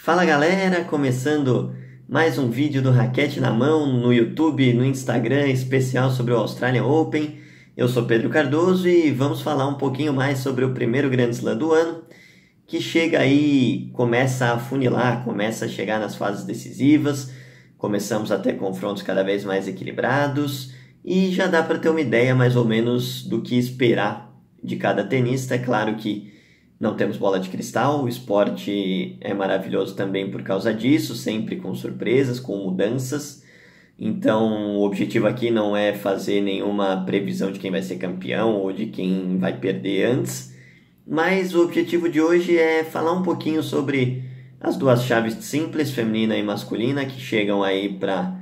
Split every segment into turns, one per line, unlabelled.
Fala galera, começando mais um vídeo do Raquete na Mão no YouTube, no Instagram, especial sobre o Australian Open. Eu sou Pedro Cardoso e vamos falar um pouquinho mais sobre o primeiro Grand Slam do ano, que chega aí, começa a funilar, começa a chegar nas fases decisivas, começamos a ter confrontos cada vez mais equilibrados e já dá para ter uma ideia mais ou menos do que esperar de cada tenista. É claro que não temos bola de cristal, o esporte é maravilhoso também por causa disso, sempre com surpresas, com mudanças. Então, o objetivo aqui não é fazer nenhuma previsão de quem vai ser campeão ou de quem vai perder antes, mas o objetivo de hoje é falar um pouquinho sobre as duas chaves simples, feminina e masculina, que chegam aí para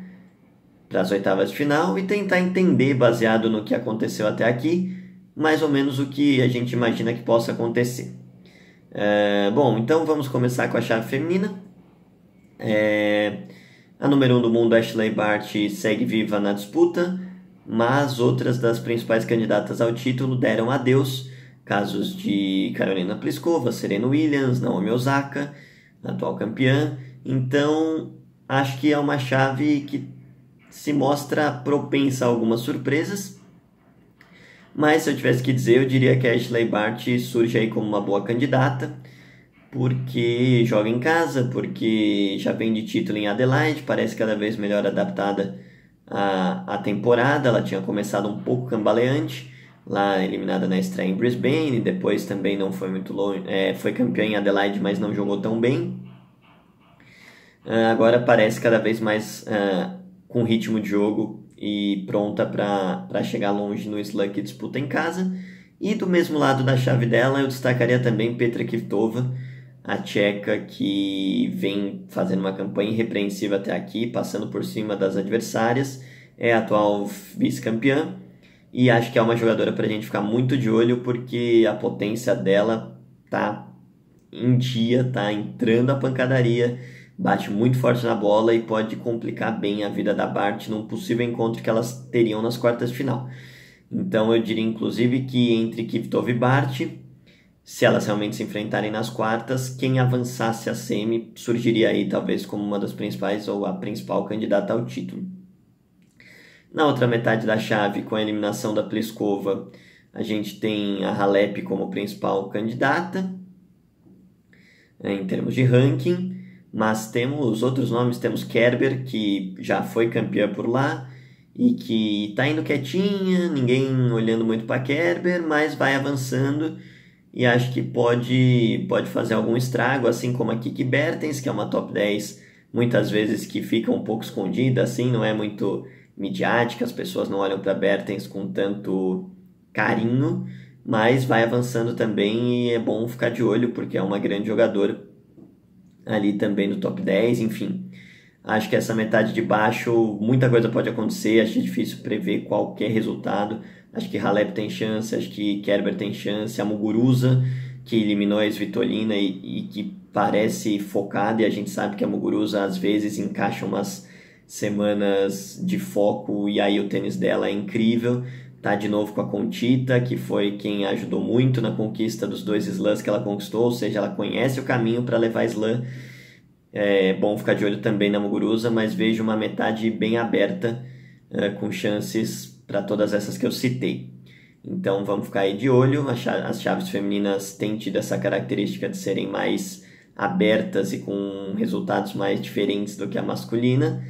as oitavas de final e tentar entender, baseado no que aconteceu até aqui, mais ou menos o que a gente imagina que possa acontecer. É, bom, então vamos começar com a chave feminina. É, a número 1 um do mundo, Ashley Bart, segue viva na disputa, mas outras das principais candidatas ao título deram adeus. Casos de Carolina Pliskova, Serena Williams, Naomi Osaka, atual campeã. Então, acho que é uma chave que se mostra propensa a algumas surpresas mas se eu tivesse que dizer, eu diria que a Ashley Bart surge aí como uma boa candidata, porque joga em casa, porque já vem de título em Adelaide, parece cada vez melhor adaptada à, à temporada. Ela tinha começado um pouco cambaleante, lá eliminada na estreia em Brisbane, depois também não foi muito longe, é, foi campeã em Adelaide, mas não jogou tão bem. Uh, agora parece cada vez mais uh, com ritmo de jogo e pronta para chegar longe no slam que disputa em casa. E do mesmo lado da chave dela, eu destacaria também Petra Kvitova, a tcheca que vem fazendo uma campanha irrepreensível até aqui, passando por cima das adversárias, é a atual vice-campeã e acho que é uma jogadora para a gente ficar muito de olho porque a potência dela tá em dia, tá entrando a pancadaria bate muito forte na bola e pode complicar bem a vida da Bart num possível encontro que elas teriam nas quartas de final. Então eu diria inclusive que entre Kvitov e Bart, se elas realmente se enfrentarem nas quartas, quem avançasse a semi surgiria aí talvez como uma das principais ou a principal candidata ao título. Na outra metade da chave, com a eliminação da Pliskova, a gente tem a Halep como principal candidata né, em termos de ranking mas temos outros nomes, temos Kerber, que já foi campeã por lá e que está indo quietinha, ninguém olhando muito para Kerber, mas vai avançando e acho que pode, pode fazer algum estrago, assim como a Kiki Bertens, que é uma top 10 muitas vezes que fica um pouco escondida, assim, não é muito midiática, as pessoas não olham para Bertens com tanto carinho, mas vai avançando também e é bom ficar de olho porque é uma grande jogadora ali também no top 10, enfim. Acho que essa metade de baixo, muita coisa pode acontecer, acho difícil prever qualquer resultado. Acho que Halep tem chance, acho que Kerber tem chance, a Muguruza, que eliminou a Svitolina e, e que parece focada, e a gente sabe que a Muguruza às vezes encaixa umas semanas de foco e aí o tênis dela é incrível. Tá de novo com a Contita, que foi quem ajudou muito na conquista dos dois slams que ela conquistou, ou seja, ela conhece o caminho para levar slam. É bom ficar de olho também na Muguruza, mas vejo uma metade bem aberta, é, com chances para todas essas que eu citei. Então vamos ficar aí de olho. As chaves femininas têm tido essa característica de serem mais abertas e com resultados mais diferentes do que a masculina.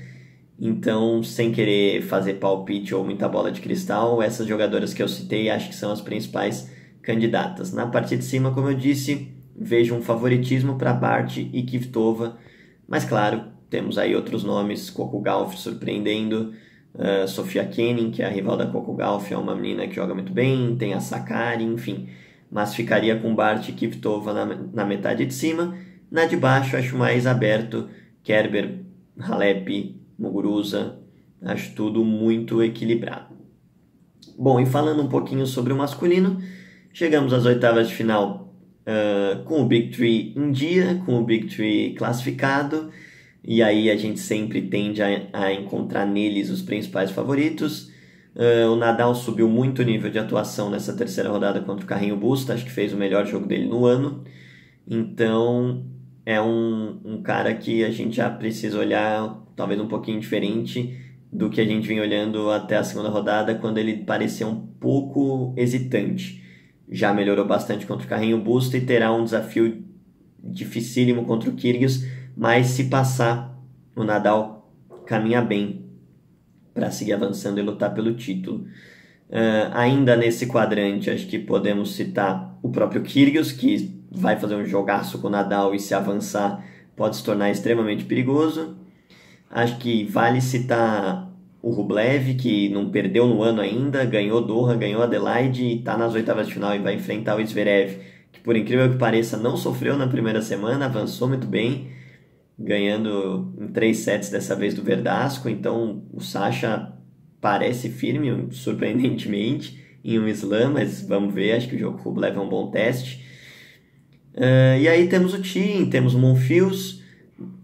Então, sem querer fazer palpite ou muita bola de cristal, essas jogadoras que eu citei acho que são as principais candidatas. Na parte de cima, como eu disse, vejo um favoritismo para Bart e Kvitova, mas claro, temos aí outros nomes, Coco Gauff surpreendendo, uh, Sofia Kenin, que é a rival da Coco Gauff, é uma menina que joga muito bem, tem a Sakari, enfim, mas ficaria com Bart e Kvitova na, na metade de cima. Na de baixo, acho mais aberto, Kerber, Halep, Muguruza, acho tudo muito equilibrado. Bom, e falando um pouquinho sobre o masculino, chegamos às oitavas de final uh, com o Big Three em dia, com o Big Three classificado, e aí a gente sempre tende a, a encontrar neles os principais favoritos. Uh, o Nadal subiu muito o nível de atuação nessa terceira rodada contra o Carrinho Busta, acho que fez o melhor jogo dele no ano. Então, é um, um cara que a gente já precisa olhar talvez um pouquinho diferente do que a gente vinha olhando até a segunda rodada, quando ele parecia um pouco hesitante. Já melhorou bastante contra o Carrinho Busto e terá um desafio dificílimo contra o Kyrgios, mas se passar, o Nadal caminha bem para seguir avançando e lutar pelo título. Uh, ainda nesse quadrante, acho que podemos citar o próprio Kyrgios, que vai fazer um jogaço com o Nadal e se avançar pode se tornar extremamente perigoso. Acho que vale citar o Rublev, que não perdeu no ano ainda, ganhou Doha, ganhou Adelaide e está nas oitavas de final e vai enfrentar o Zverev, que por incrível que pareça não sofreu na primeira semana, avançou muito bem, ganhando em três sets dessa vez do Verdasco, então o Sasha parece firme, surpreendentemente, em um slam, mas vamos ver, acho que o jogo Rublev é um bom teste. Uh, e aí temos o Thiem, temos o Monfils,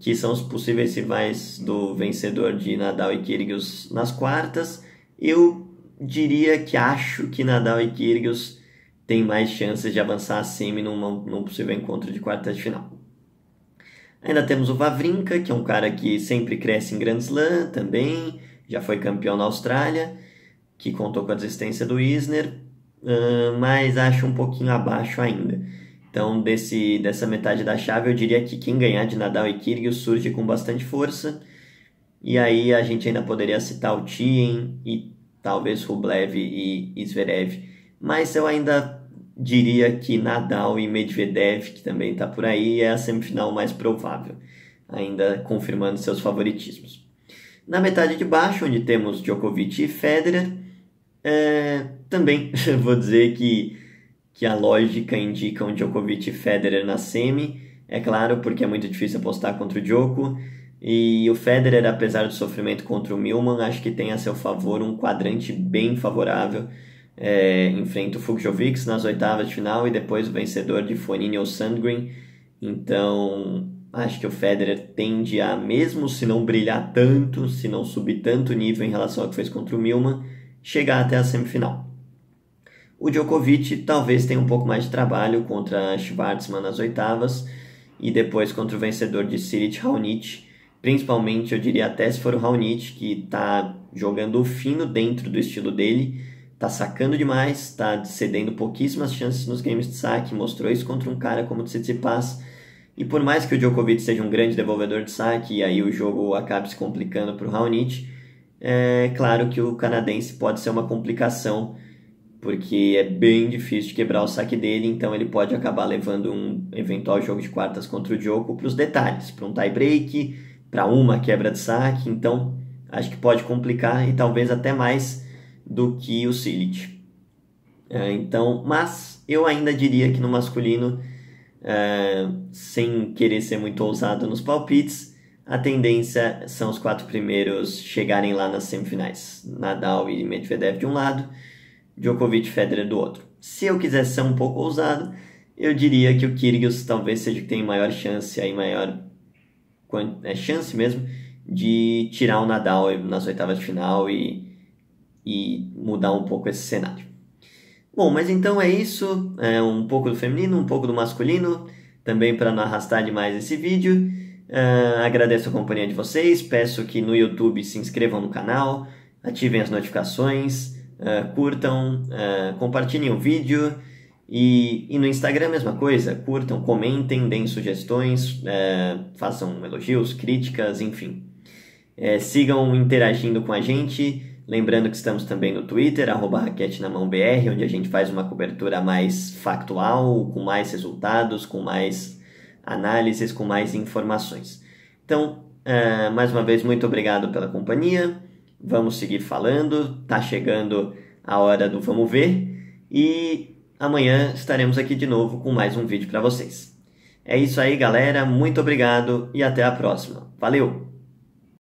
que são os possíveis rivais do vencedor de Nadal e Kyrgios nas quartas. Eu diria que acho que Nadal e Kyrgios têm mais chances de avançar a semi num, num possível encontro de quartas de final. Ainda temos o Vavrinka, que é um cara que sempre cresce em Grand Slam também, já foi campeão na Austrália, que contou com a desistência do Isner, mas acho um pouquinho abaixo ainda. Então, desse, dessa metade da chave, eu diria que quem ganhar de Nadal e Kyrgios surge com bastante força. E aí a gente ainda poderia citar o Tien e talvez Rublev e Zverev. Mas eu ainda diria que Nadal e Medvedev, que também está por aí, é a semifinal mais provável, ainda confirmando seus favoritismos. Na metade de baixo, onde temos Djokovic e Federer, é, também vou dizer que que a lógica indica um Djokovic e Federer na semi. É claro, porque é muito difícil apostar contra o Djoko. E o Federer, apesar do sofrimento contra o Milman, acho que tem a seu favor um quadrante bem favorável. É, enfrenta o Fujovic nas oitavas de final e depois o vencedor de Fonini ou Sandgren. Então, acho que o Federer tende a, mesmo se não brilhar tanto, se não subir tanto nível em relação ao que fez contra o Milman, chegar até a semifinal. O Djokovic talvez tenha um pouco mais de trabalho contra Schwartzman nas oitavas e depois contra o vencedor de Siric Raonic, principalmente eu diria até se for o Raonic que está jogando fino dentro do estilo dele, está sacando demais, está cedendo pouquíssimas chances nos games de saque, mostrou isso contra um cara como o Tsitsipas. E por mais que o Djokovic seja um grande devolvedor de saque e aí o jogo acabe se complicando para o Raonic, é claro que o canadense pode ser uma complicação porque é bem difícil quebrar o saque dele, então ele pode acabar levando um eventual jogo de quartas contra o Djoko para os detalhes, para um tie break, para uma quebra de saque, então acho que pode complicar e talvez até mais do que o Silic. É, então, mas eu ainda diria que no masculino, é, sem querer ser muito ousado nos palpites, a tendência são os quatro primeiros chegarem lá nas semifinais. Nadal e Medvedev de um lado, Djokovic e Federer do outro. Se eu quisesse ser um pouco ousado, eu diria que o Kyrgios talvez seja o que tem maior chance, aí maior é, chance mesmo, de tirar o Nadal nas oitavas de final e, e mudar um pouco esse cenário. Bom, mas então é isso, é um pouco do feminino, um pouco do masculino, também para não arrastar demais esse vídeo. Uh, agradeço a companhia de vocês, peço que no YouTube se inscrevam no canal, ativem as notificações, uh, curtam, uh, compartilhem o vídeo e, e no Instagram a mesma coisa, curtam, comentem, deem sugestões, uh, façam elogios, críticas, enfim. sigam interagindo com a gente, lembrando que estamos também no Twitter, arroba raquete na mão BR, onde a gente faz uma cobertura mais factual, com mais resultados, com mais análises, com mais informações. Então, mais uma vez, muito obrigado pela companhia. Vamos seguir falando, tá chegando a hora do vamos ver e amanhã estaremos aqui de novo com mais um vídeo para vocês. É isso aí, galera. Muito obrigado e até a próxima. Valeu!